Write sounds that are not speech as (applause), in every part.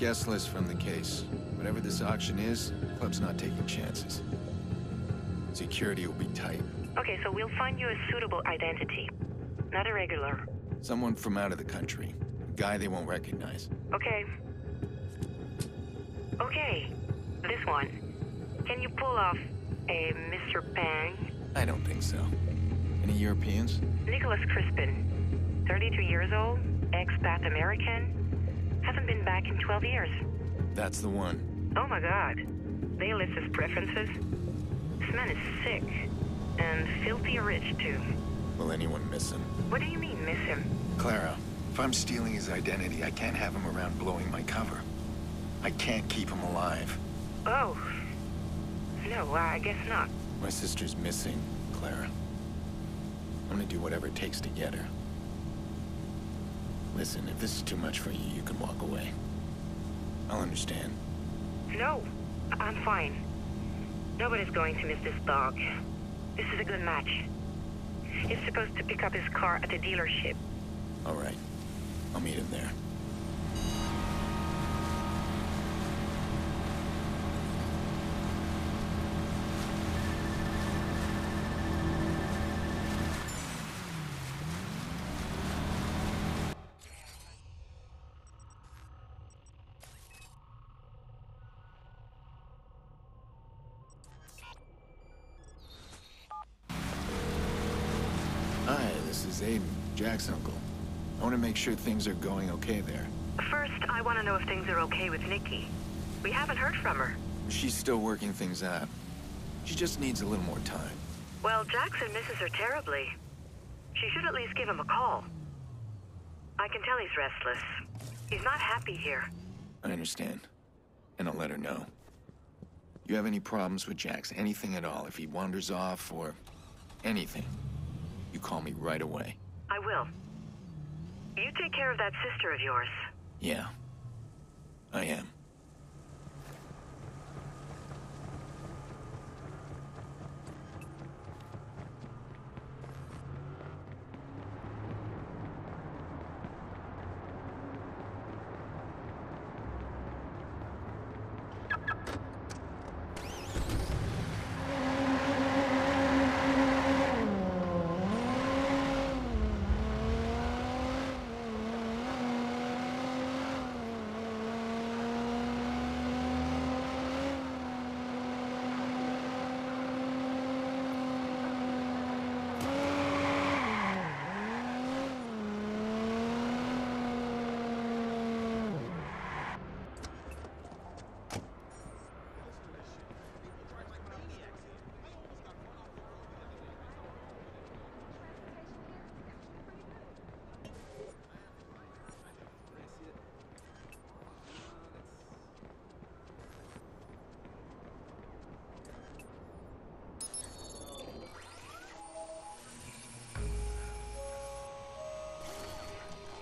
guest list from the case. Whatever this auction is, the club's not taking chances. Security will be tight. Okay, so we'll find you a suitable identity. Not a regular. Someone from out of the country. A guy they won't recognize. Okay. Okay. This one. Can you pull off a Mr. Pang? I don't think so. Any Europeans? Nicholas Crispin. 32 years old, expat American. Hasn't been back in 12 years. That's the one. Oh my god. They list his preferences. This man is sick. And filthy rich, too. Will anyone miss him? What do you mean, miss him? Clara, if I'm stealing his identity, I can't have him around blowing my cover. I can't keep him alive. Oh. No, I guess not. My sister's missing, Clara. I'm gonna do whatever it takes to get her. Listen, if this is too much for you, you can walk away. I'll understand. No, I'm fine. Nobody's going to miss this dog. This is a good match. He's supposed to pick up his car at the dealership. All right. I'll meet him there. Jack's uncle. I want to make sure things are going okay there. First, I want to know if things are okay with Nikki. We haven't heard from her. She's still working things out. She just needs a little more time. Well, Jackson misses her terribly. She should at least give him a call. I can tell he's restless. He's not happy here. I understand. And I'll let her know. You have any problems with Jax, anything at all, if he wanders off or anything, you call me right away. I will. You take care of that sister of yours. Yeah. I am.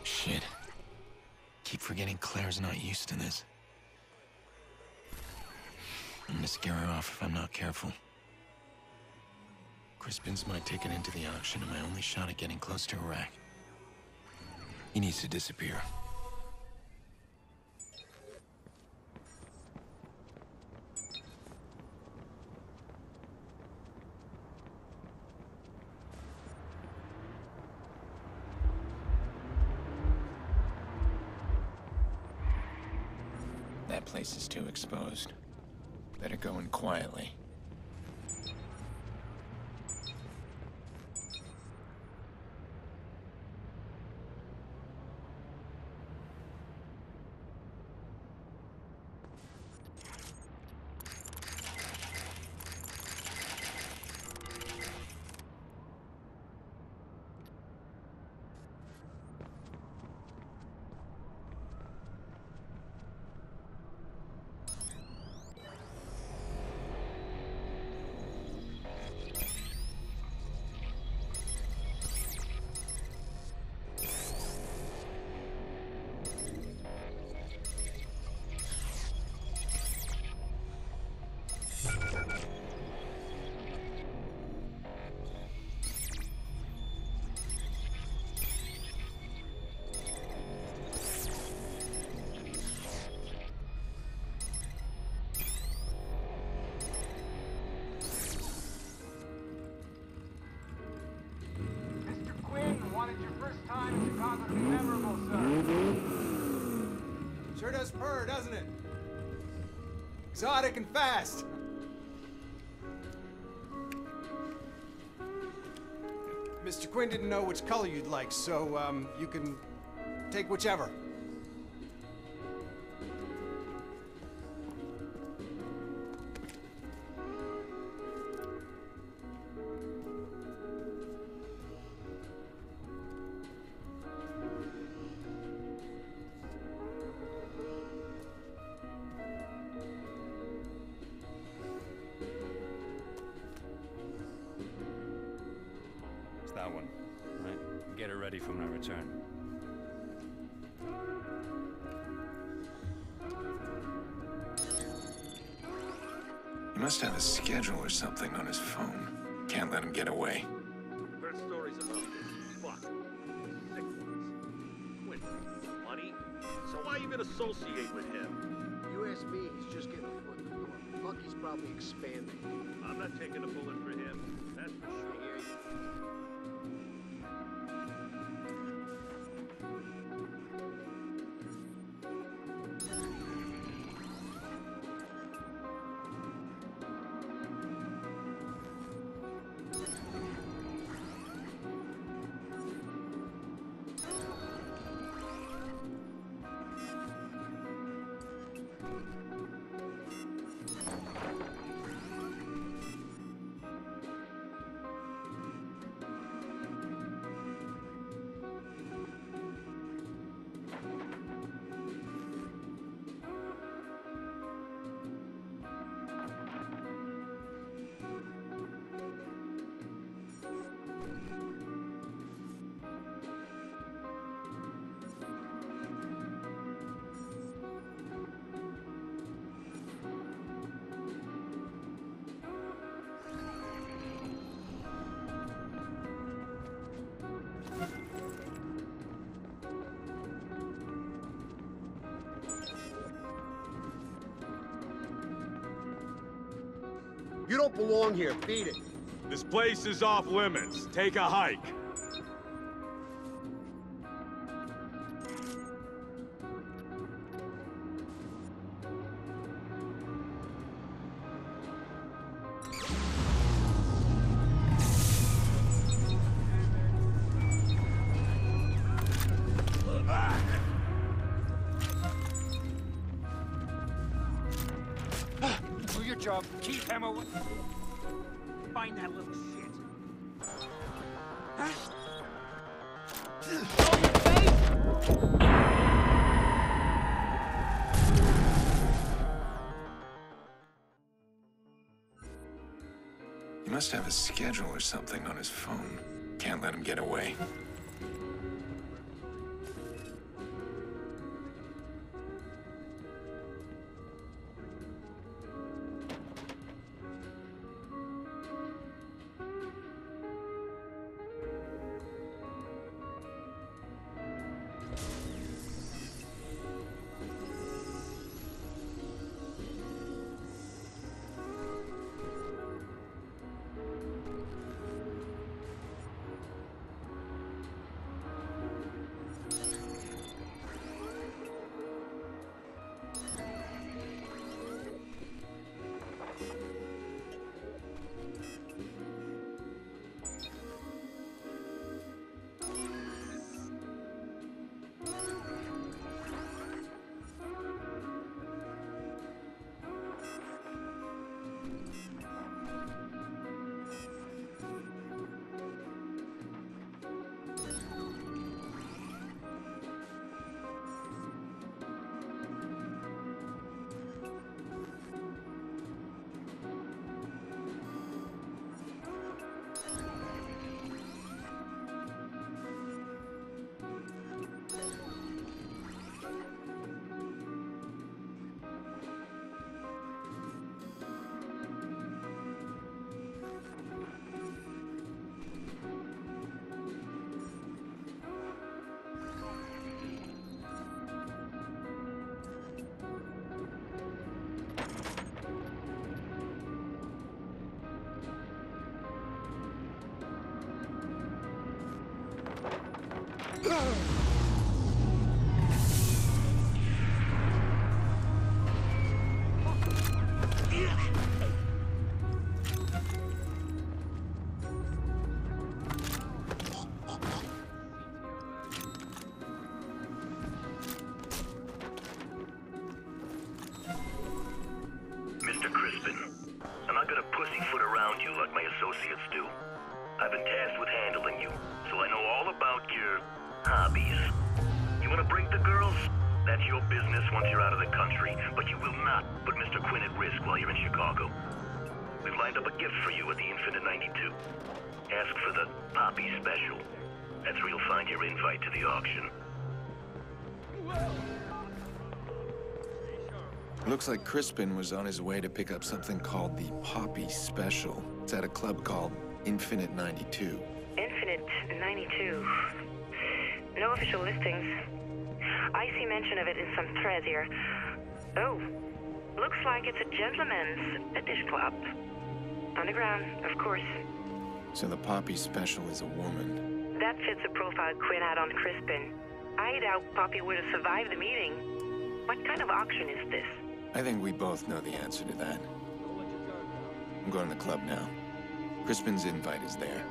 Shit. Keep forgetting Claire's not used to this. I'm gonna scare her off if I'm not careful. Crispin's my ticket into the auction and my only shot at getting close to Iraq. He needs to disappear. Place is too exposed. Better go in quietly. Fast. Mr. Quinn didn't know which color you'd like, so um, you can take whichever. Ready for my return. He must have a schedule or something on his phone. Can't let him get away. Heard stories about this. Fuck. Sick money? So why even associate with him? You ask me, he's just getting a foot in the door. Lucky's probably expanding. I'm not taking a bullet You don't belong here. Beat it. This place is off limits. Take a hike. Must have a schedule or something on his phone. Can't let him get away. Your invite to the auction. Looks like Crispin was on his way to pick up something called the Poppy Special. It's at a club called Infinite 92. Infinite 92. No official listings. I see mention of it in some threads here. Oh, looks like it's a gentleman's fetish club. Underground, of course. So the Poppy Special is a woman. That fits the profile Quinn had on Crispin. I doubt Poppy would have survived the meeting. What kind of auction is this? I think we both know the answer to that. I'm going to the club now. Crispin's invite is there.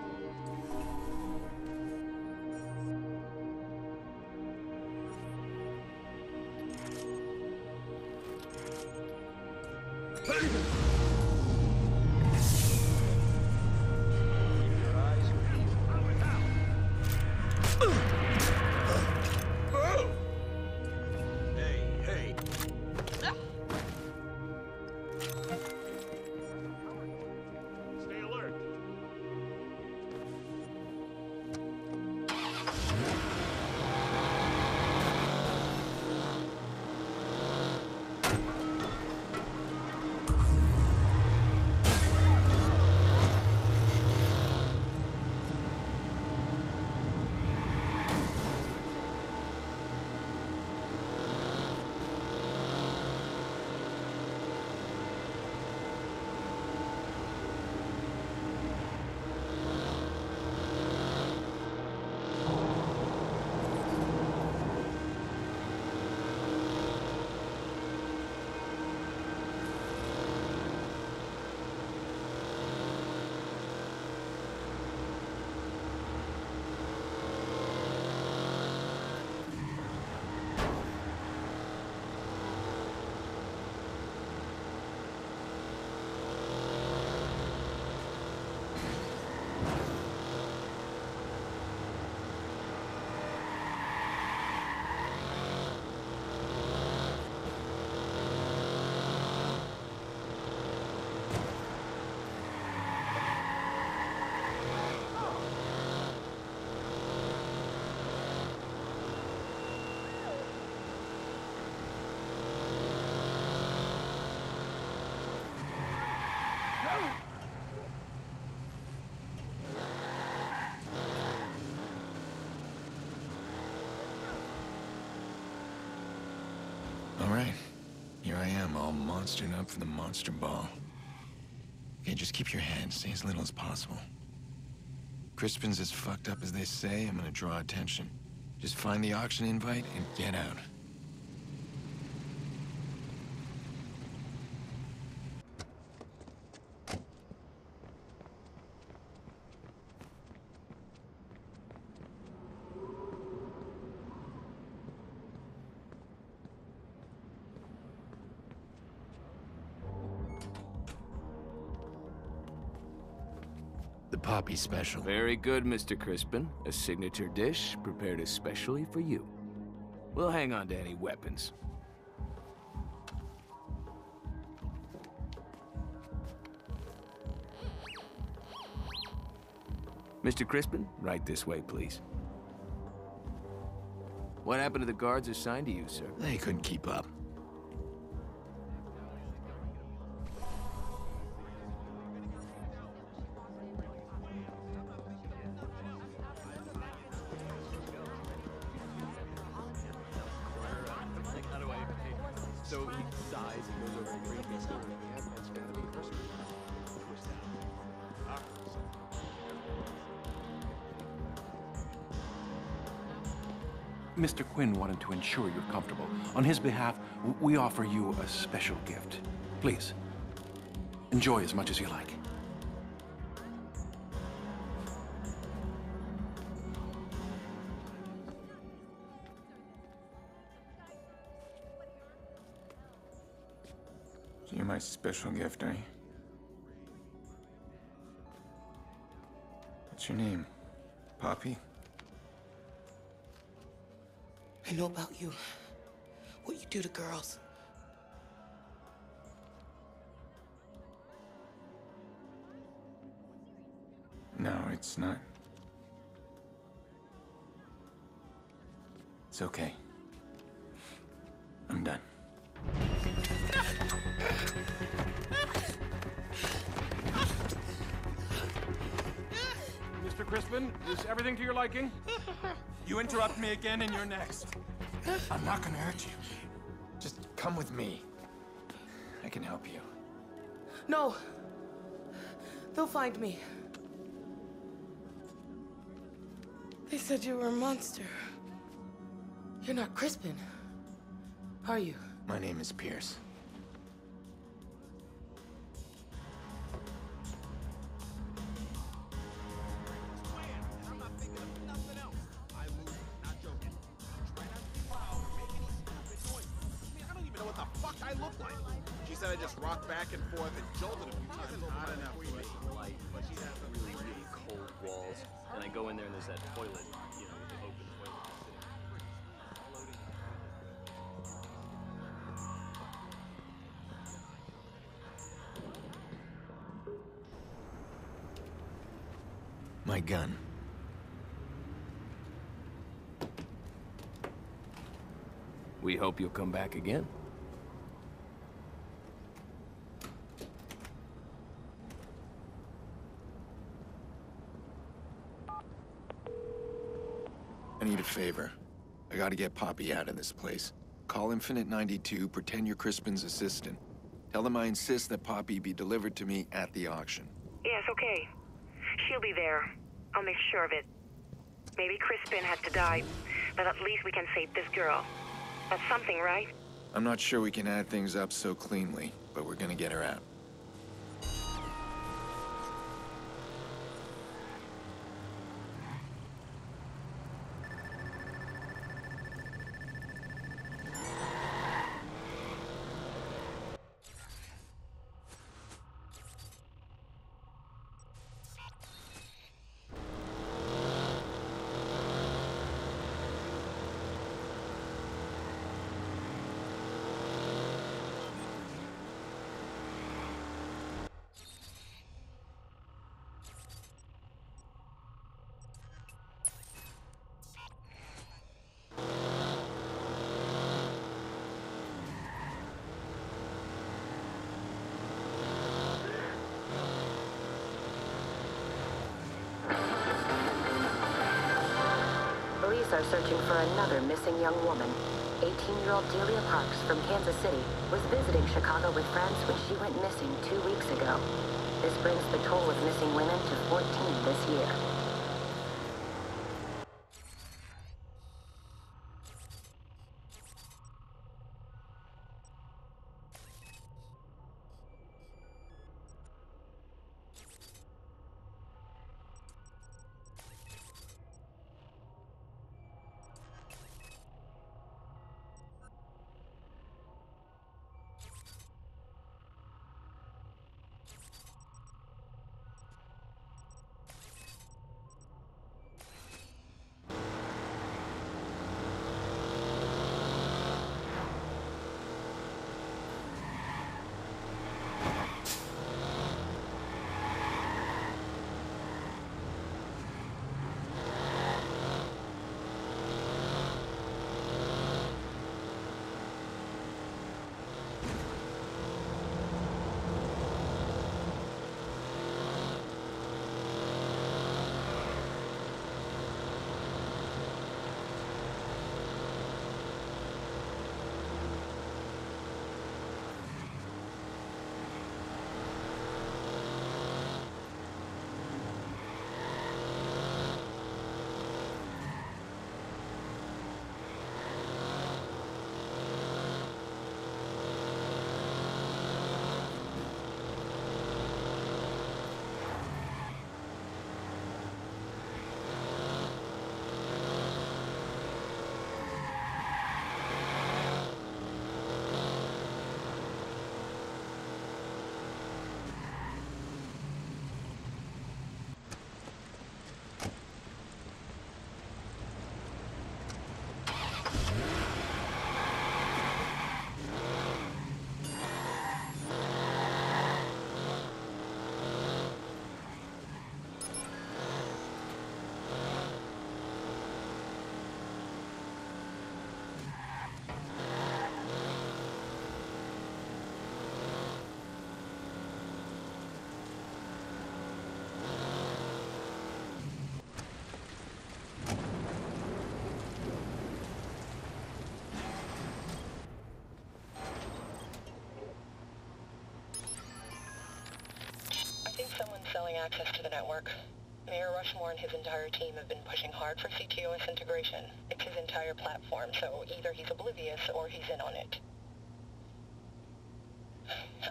All monstered up for the monster ball. Okay, just keep your head. Say as little as possible. Crispin's as fucked up as they say. I'm gonna draw attention. Just find the auction invite and get out. Special. Very good, Mr. Crispin. A signature dish prepared especially for you. We'll hang on to any weapons. Mr. Crispin, right this way, please. What happened to the guards assigned to you, sir? They couldn't keep up. Mr. Quinn wanted to ensure you're comfortable. On his behalf, we offer you a special gift. Please, enjoy as much as you like. You're my special gift, you? What's your name? Poppy? I know about you. What you do to girls. No, it's not. It's okay. I'm done. Mr. Crispin, is everything to your liking? You interrupt me again and you're next. I'm not gonna hurt you. Just come with me. I can help you. No. They'll find me. They said you were a monster. You're not Crispin. Are you? My name is Pierce. My gun. We hope you'll come back again. I need a favor. I gotta get Poppy out of this place. Call Infinite 92, pretend you're Crispin's assistant. Tell them I insist that Poppy be delivered to me at the auction. Yes, okay. She'll be there. I'll make sure of it. Maybe Crispin had to die, but at least we can save this girl. That's something, right? I'm not sure we can add things up so cleanly, but we're gonna get her out. Young woman. 18-year-old Delia Parks from Kansas City was visiting Chicago with friends when she went missing two weeks ago. This brings the toll of missing women to 14 this year. Access to the network. Mayor Rushmore and his entire team have been pushing hard for CTOS integration. It's his entire platform, so either he's oblivious or he's in on it.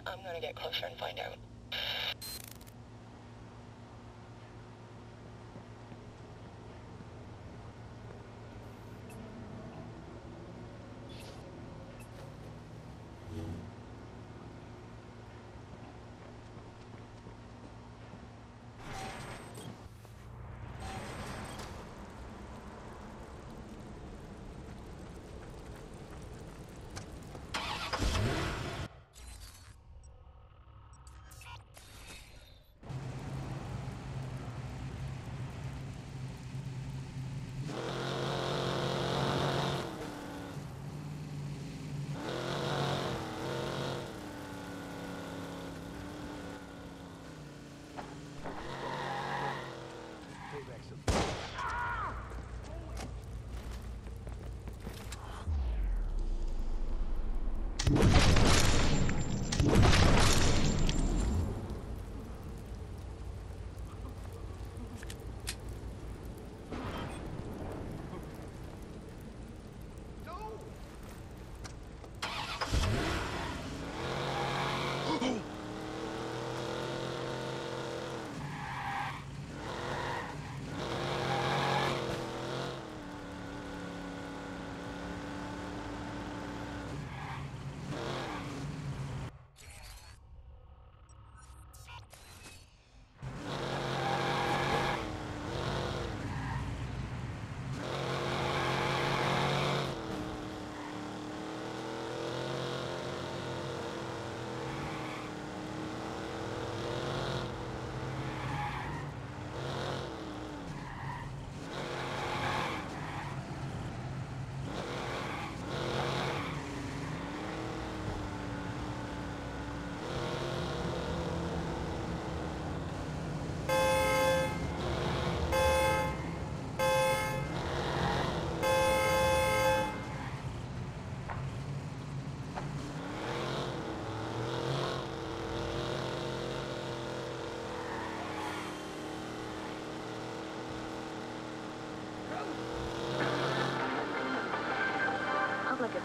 I'm gonna get closer and find out.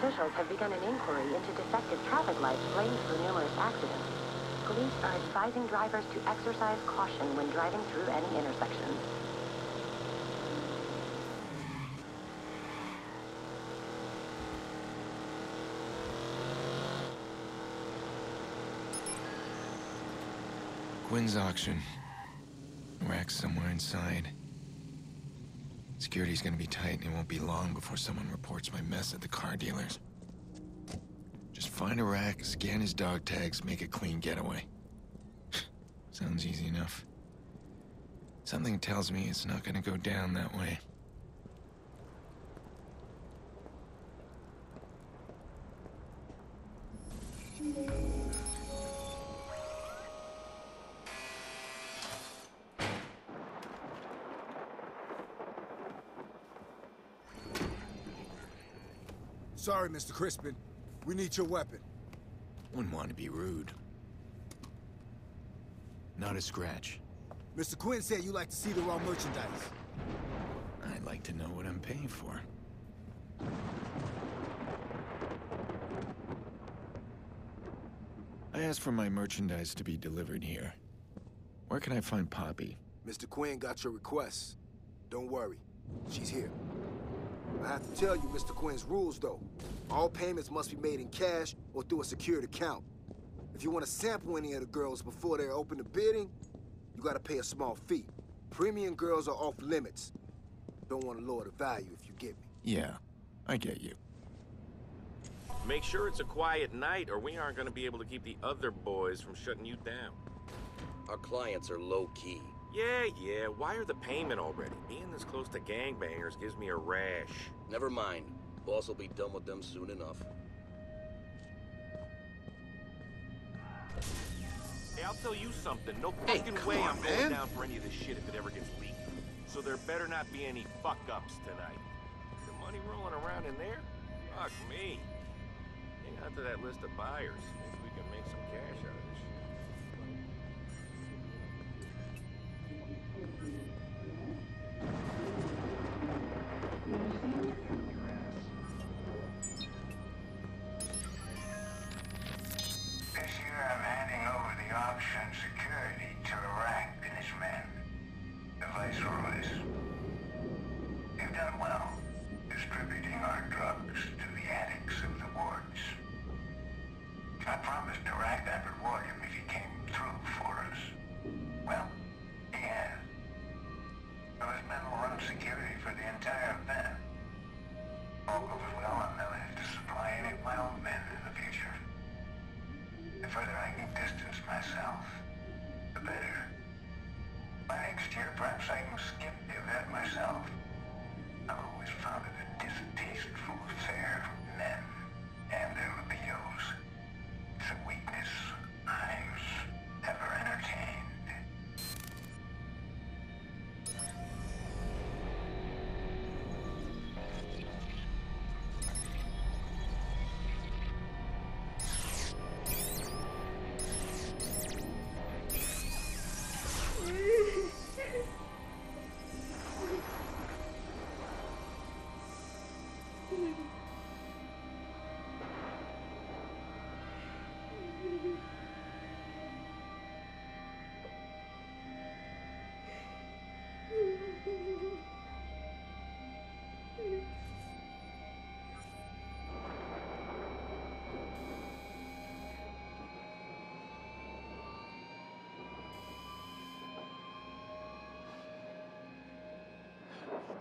Officials have begun an inquiry into defective traffic lights blamed for numerous accidents. Police are advising drivers to exercise caution when driving through any intersections. Quinn's auction. Iraq's somewhere inside. Security's gonna be tight, and it won't be long before someone reports my mess at the car dealers. Just find Iraq, scan his dog tags, make a clean getaway. (laughs) Sounds easy enough. Something tells me it's not gonna go down that way. Sorry, Mr. Crispin. We need your weapon. Wouldn't want to be rude. Not a scratch. Mr. Quinn said you like to see the raw merchandise. I'd like to know what I'm paying for. I asked for my merchandise to be delivered here. Where can I find Poppy? Mr. Quinn got your request. Don't worry. She's here. I have to tell you Mr. Quinn's rules, though. All payments must be made in cash or through a secured account. If you want to sample any of the girls before they're open to bidding, you gotta pay a small fee. Premium girls are off limits. Don't want to lower the value if you get me. Yeah, I get you. Make sure it's a quiet night, or we aren't going to be able to keep the other boys from shutting you down. Our clients are low-key. Yeah, yeah, wire the payment already. Being this close to gangbangers gives me a rash. Never mind. Boss will be done with them soon enough. Hey, I'll tell you something. No Hey, fucking way on, I'm going down for any of this shit if it ever gets leaked. So there better not be any fuck-ups tonight. The money rolling around in there? Fuck me. Hang on to that list of buyers. Maybe we can make some cash out of this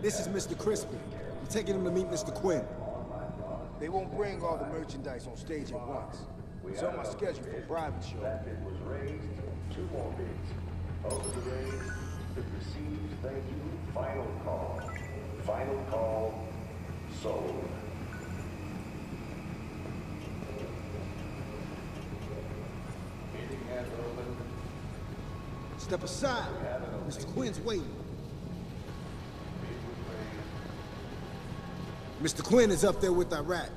This is Mr. Crispin. We're taking him to meet Mr. Quinn. They won't bring all the merchandise on stage at once. It's on my schedule for a private show. That bid was raised. Two more bids. Over the raise, bid received. Thank you. Final call. Final call. Sold. Bidding has opened. Step aside. Mr. Quinn's waiting. Mr. Quinn is up there with Iraq.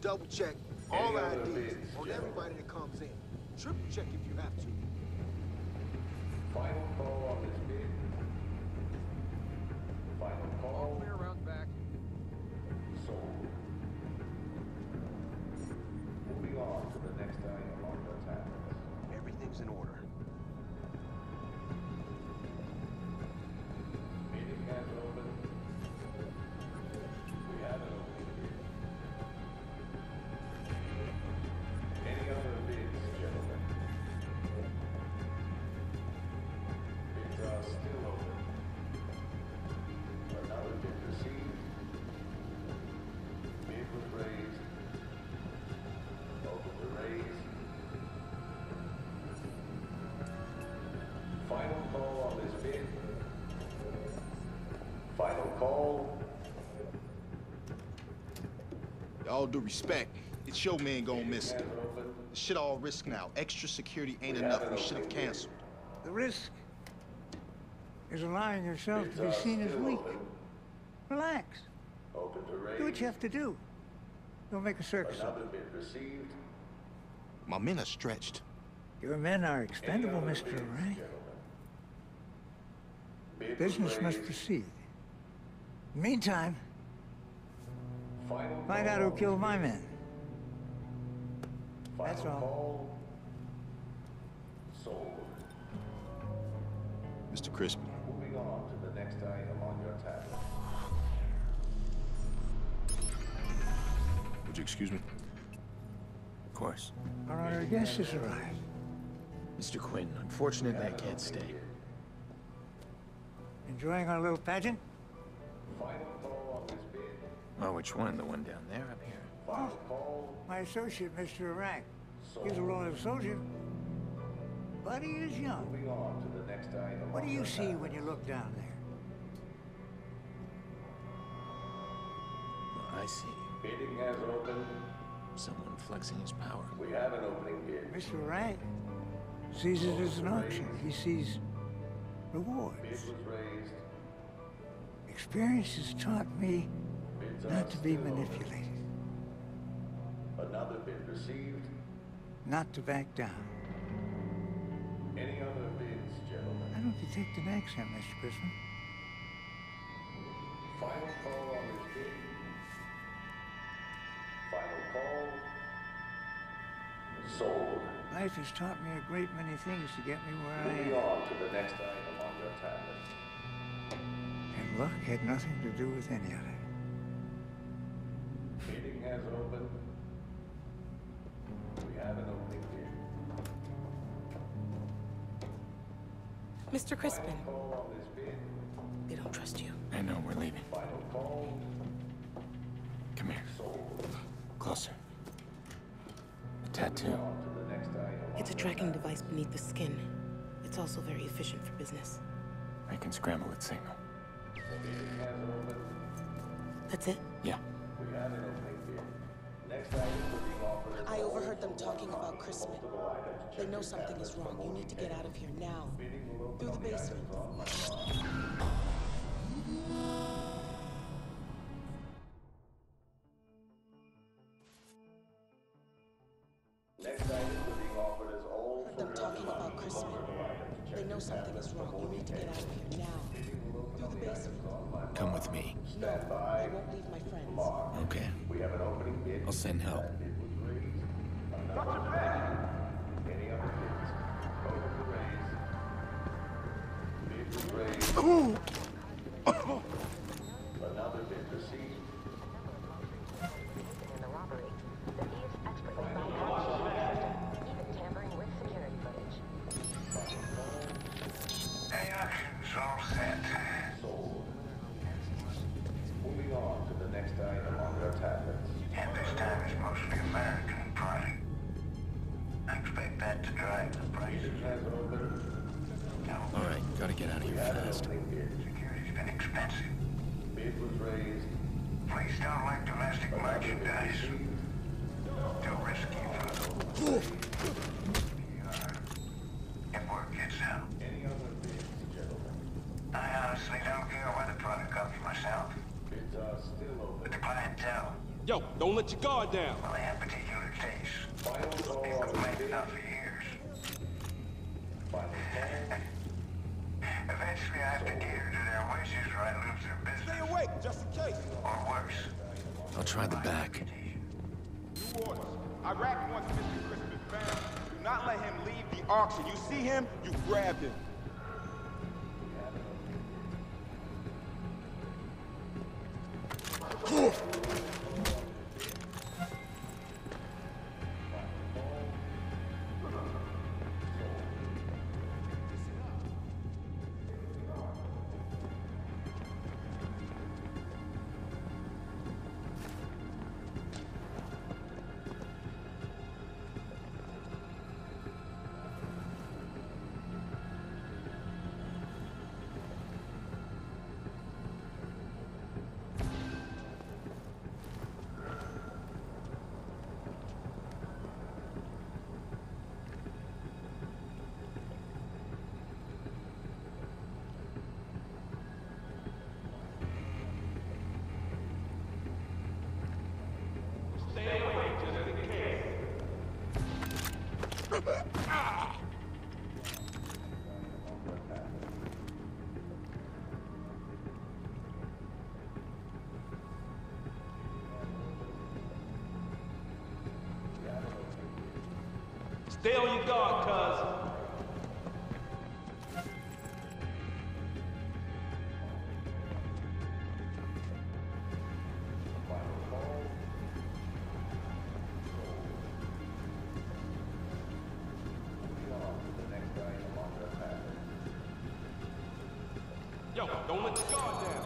Double check all Any other IDs on gentlemen? everybody that comes in. Triple check if you have to. Final call on this bid. Final call. Clear around back. Sold. Moving on to the next item on the tablets. Everything's in order. All due respect, it's your man gonna missing. The shit all risk now. Extra security ain't enough. We should have canceled. The risk is allowing yourself to be seen as weak. Relax. Do what you have to do. Don't make a circus of it. My men are stretched. Your men are expendable, Mr. Ray. Business must proceed. Meantime, find out who killed my men. That's all. Mr. Crispin. Moving on to the next item on your tablet. Would you excuse me? Of course. All right, Our honored guest has arrived. Mr. Quinn, unfortunately I can't stay. Enjoying our little pageant? Oh, which one? The one down there up here? Oh, my associate, Mr. Iraq. He's a loyal soldier. But he is young. Moving on to the next item What do you see when you look down there? Oh, I see. Bidding has opened. Someone flexing his power. We have an opening bid. Mr. Wright sees it as an auction. He sees rewards. Bid was raised. Experience has taught me Bids are not to be manipulated, Another bid received. not to back down. Any other bids, gentlemen? I don't detect an accent, Mr. Crispin. Final call on this bid. Final call. Sold. Life has taught me a great many things to get me where I Moving am. on to the next item on your tablet. And luck had nothing to do with any of it. Bidding has opened. We have an opening bid. Mr. Crispin, Call on this bid. they don't trust you. I know, we're leaving. Final call. Come here. Closer. A tattoo. On to the next item. It's a tracking device beneath the skin. It's also very efficient for business. I can scramble its signal. Bidding has opened. That's it? Yeah. I overheard them talking about Crispin. They know something is wrong. You need to get out of here now. Through the basement. Yo, don't let your guard down. well, they have particular tastes. Final call Been on this complaining bid. about for years. Eventually, I have to cater to their wishes or I lose their Stay awake, just in case. Or worse. I'll try the back. New orders. Iraq wants Mr. Crispin found. Do not let him leave the auction. You see him, you grab him. Guard, cuz. Yo, don't let the guard down.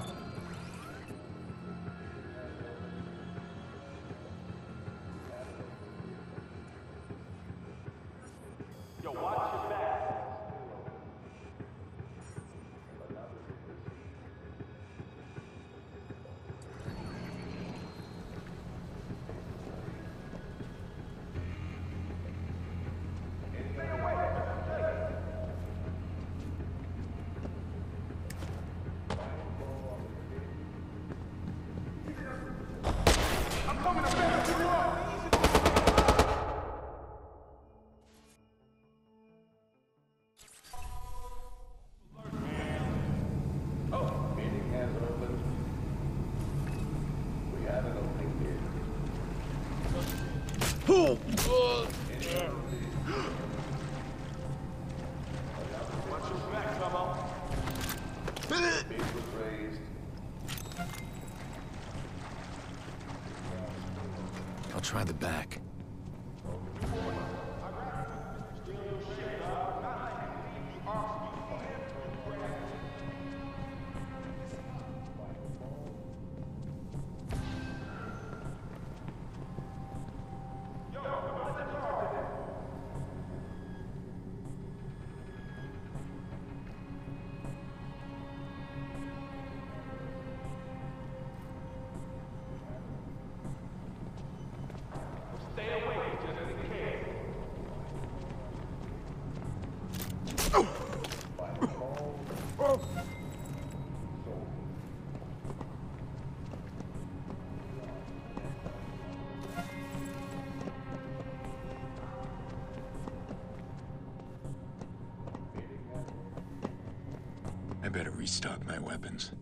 Weapons.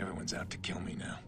Everyone's out to kill me now.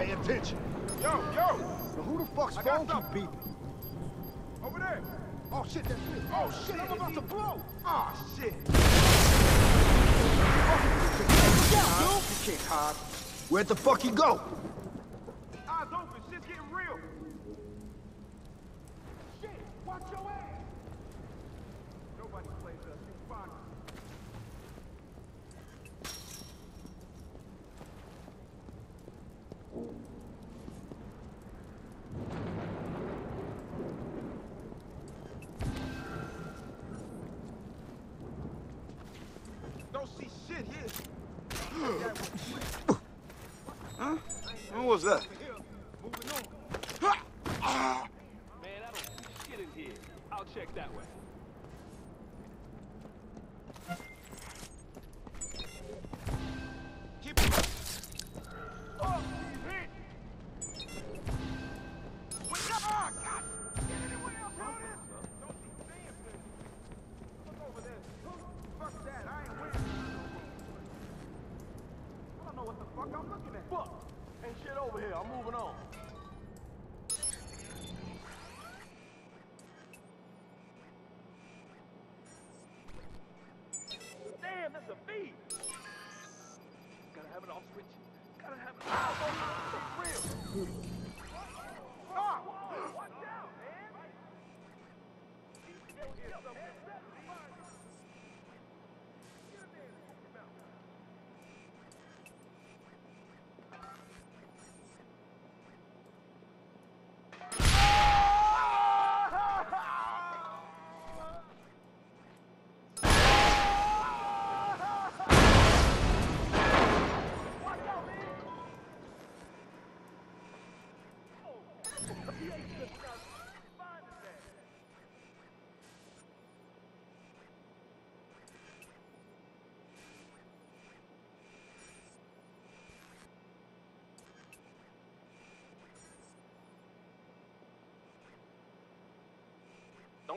Pay attention. Yo, yo! Now, who the fuck's I phone keep beeping? Over there! Oh, shit, that's me. Oh, shit, I'm about to blow! Ah, shit! You can't hide. Where'd the fuck he go? How's that?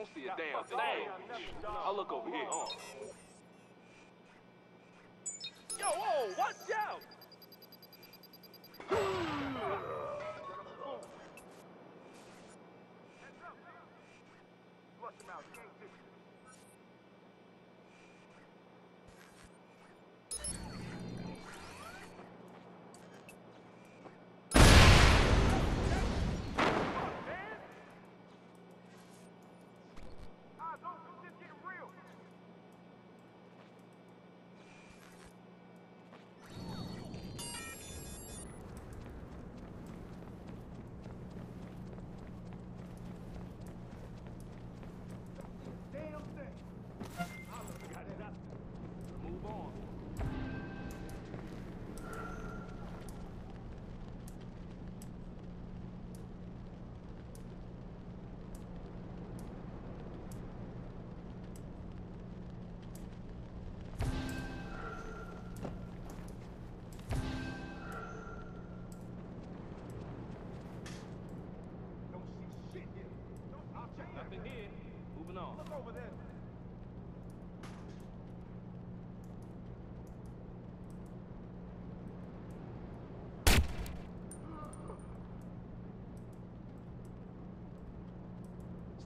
don't see a damn thing. I'll look over here. Yo, whoa, watch out!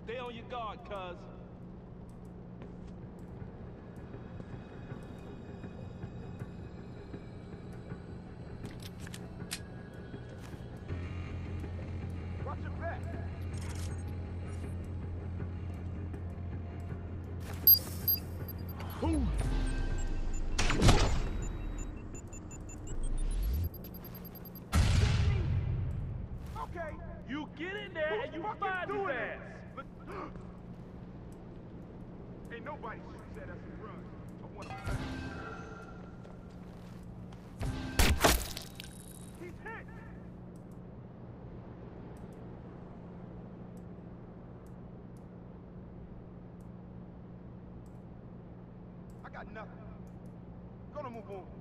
Stay on your guard, cuz. got nothing. Gonna move on.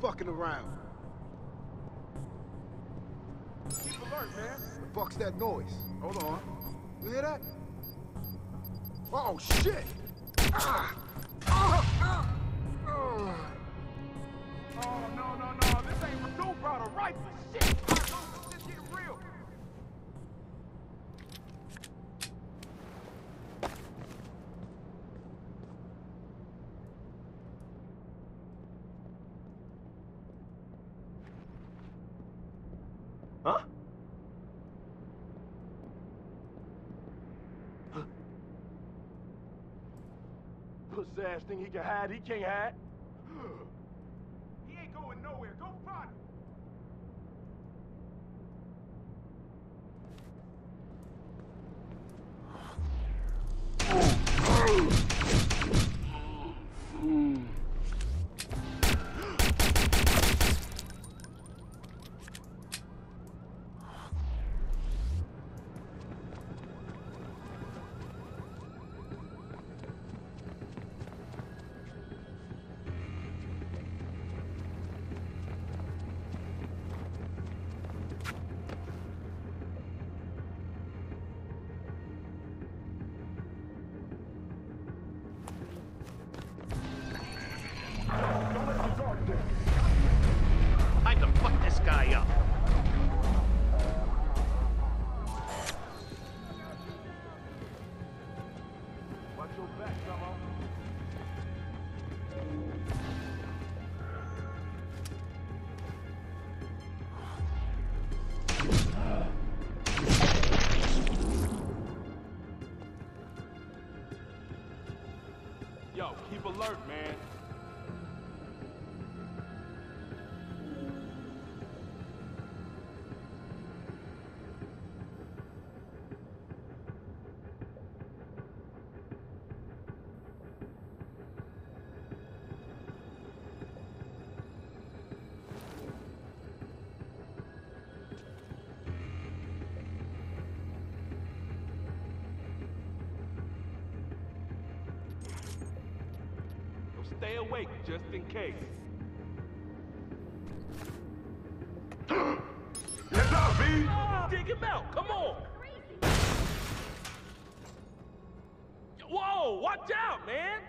fucking around. Keep alert, man. The fuck's that noise. Hold on. You hear that? Oh, shit! Ah! Ass thing he can hide, he can't hide. Your back, come just in case. (gasps) Yes, I'll be. Dig him out. Come on. Whoa, watch out, man.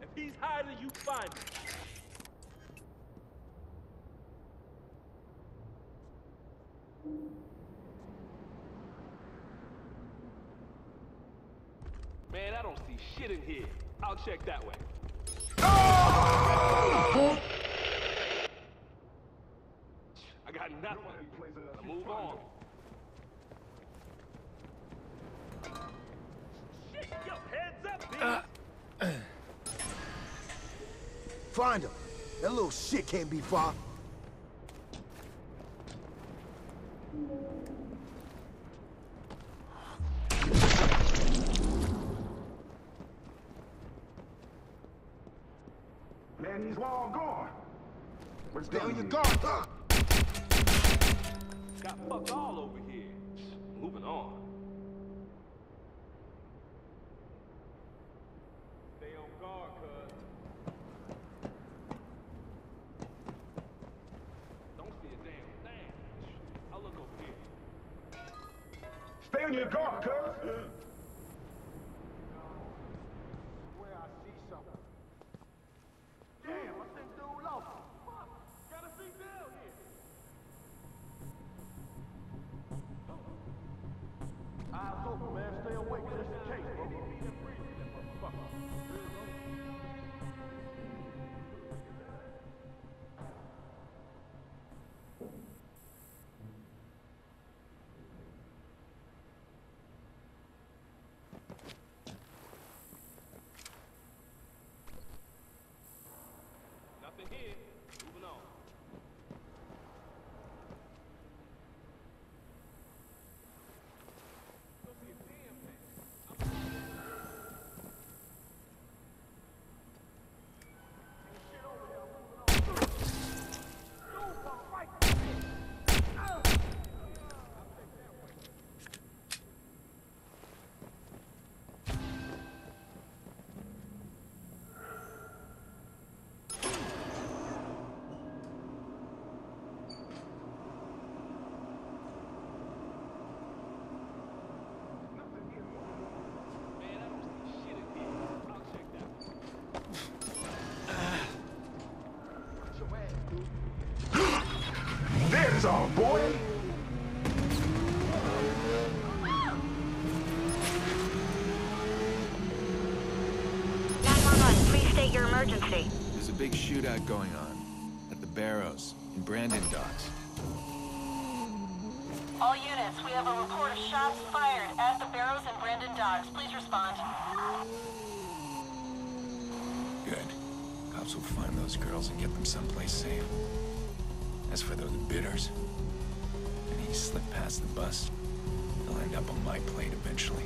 If he's hiding, you find him. Man, I shit in here. I'll check that way. I got nothing. Now move on. Shit, yo, heads up, bitch. Find him. That little shit can't be far. Man, he's long gone. What's Stay on done your here? guard. huh? Got fucked all over here. Moving on. Stay on guard, cuz. Don't see a damn thing. I'll look over here. Stay on your guard, cuz. here. Boy! Please state your emergency. There's a big shootout going on at the Barrows in Brandon Docks. All units, we have a report of shots fired at the Barrows and Brandon Docks. Please respond. Good. Cops will find those girls and get them someplace safe. As for those bidders, slip past the bus, they'll end up on my plate eventually.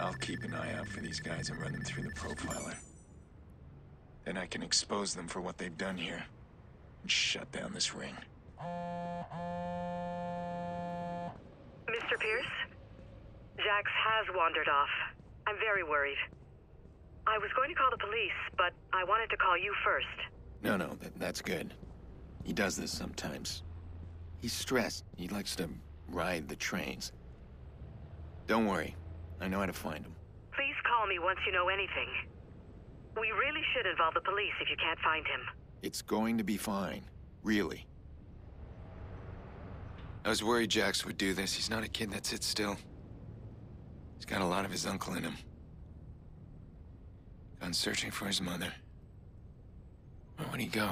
I'll keep an eye out for these guys and run them through the profiler. Then I can expose them for what they've done here and shut down this ring. Mr. Pierce? Jax has wandered off. I'm very worried. I was going to call the police, but I wanted to call you first. No, no, that, that's good. He does this sometimes. He's stressed. He likes to ride the trains. Don't worry. I know how to find him. Please call me once you know anything. We really should involve the police if you can't find him. It's going to be fine. Really. I was worried Jax would do this. He's not a kid that sits still. He's got a lot of his uncle in him. Gone searching for his mother. Where would he go?